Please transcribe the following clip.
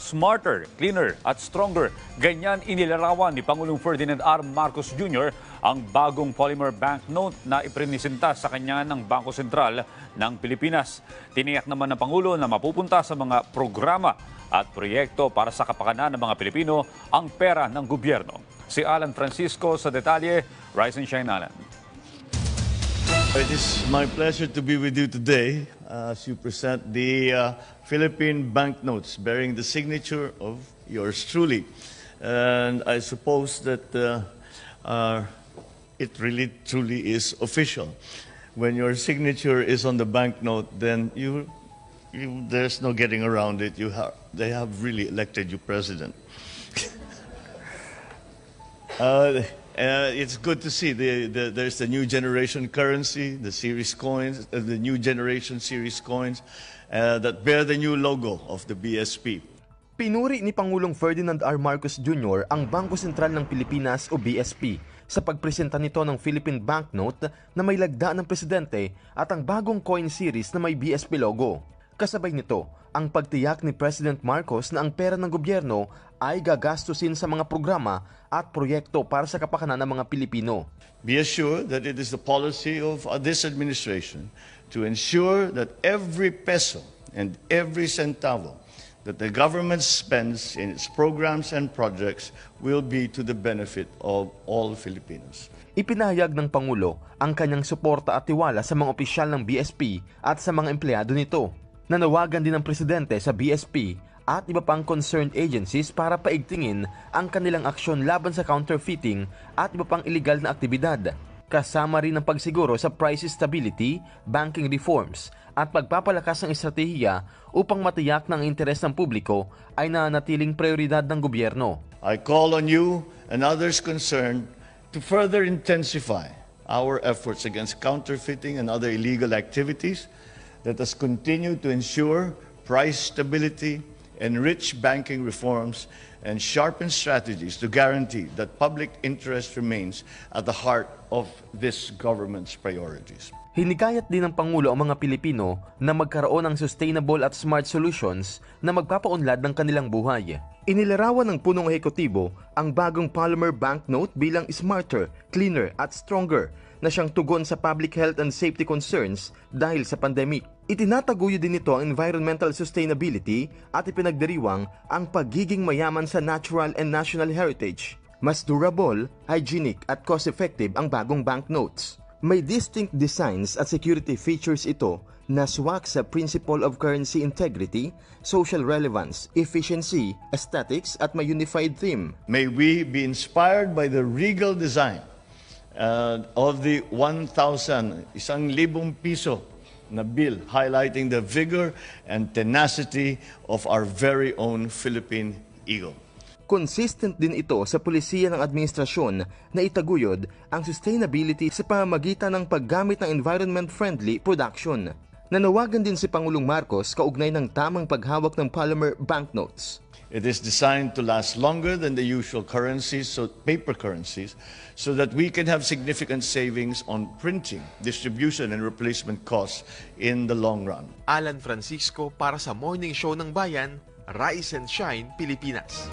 smarter, cleaner at stronger. Ganyan inilarawan ni Pangulong Ferdinand R. Marcos Jr. ang bagong polymer banknote na iprinisenta sa kanya ng Bangko Sentral ng Pilipinas. Tiniyak naman ng Pangulo na mapupunta sa mga programa at proyekto para sa kapakanan ng mga Pilipino ang pera ng gobyerno. Si Alan Francisco sa detalye, Rise and Shine Alan. It is my pleasure to be with you today uh, as you present the uh, Philippine banknotes bearing the signature of yours truly. And I suppose that uh, uh, it really truly is official. When your signature is on the banknote, then you, you, there's no getting around it. You have, they have really elected you president. Uh, it's good to see the, the, there's the new generation currency, the series coins, uh, the new generation series coins uh, that bear the new logo of the BSP. Pinuri ni Pangulong Ferdinand R. Marcos Jr. ang Bangko Sentral ng Pilipinas o BSP sa pagpresenta nito ng Philippine Banknote na may lagda ng presidente at ang bagong coin series na may BSP logo. Kasabay nito, ang pagtiyak ni President Marcos na ang pera ng gobyerno ay gagastusin sa mga programa at proyekto para sa kapakanan ng mga Pilipino. Be assured that it is the policy of uh, this administration to ensure that every peso and every centavo that the government spends in its programs and projects will be to the benefit of all Filipinos. Ipinahayag ng Pangulo ang kanyang suporta at tiwala sa mga opisyal ng BSP at sa mga empleyado nito. Nanawagan din ng Presidente sa BSP at iba pang concerned agencies para paigtingin ang kanilang aksyon laban sa counterfeiting at iba pang illegal na aktibidad. Kasama rin ang pagsiguro sa price stability, banking reforms at pagpapalakas ng estratehiya upang matiyak ng interes ng publiko ay nanatiling prioridad ng gobyerno. I call on you and others concerned to further intensify our efforts against counterfeiting and other illegal activities. Let us continue to ensure price stability, enrich banking reforms, and sharpen strategies to guarantee that public interest remains at the heart of this government's priorities. Hinikayat din ng Pangulo ang mga Pilipino na magkaroon ng sustainable at smart solutions na magpapaunlad ng kanilang buhay. Inilarawan ng punong ehekutibo ang bagong polymer banknote bilang smarter, cleaner at stronger na siyang tugon sa public health and safety concerns dahil sa pandemic. Itinataguyo din nito ang environmental sustainability at ipinagdiriwang ang pagiging mayaman sa natural and national heritage. Mas durable, hygienic at cost-effective ang bagong banknotes. May distinct designs at security features ito na swak sa principle of currency integrity, social relevance, efficiency, aesthetics at may unified theme. May we be inspired by the regal design uh, of the 1,000, isang libong piso na bill highlighting the vigor and tenacity of our very own Philippine eagle. Consistent din ito sa pulisiya ng administrasyon na itaguyod ang sustainability sa pamamagitan ng paggamit ng environment-friendly production. Nanawagan din si Pangulong Marcos kaugnay ng tamang paghawak ng polymer banknotes. It is designed to last longer than the usual currencies, so paper currencies, so that we can have significant savings on printing, distribution, and replacement costs in the long run. Alan Francisco para sa Morning Show ng Bayan, Rise and Shine, Pilipinas.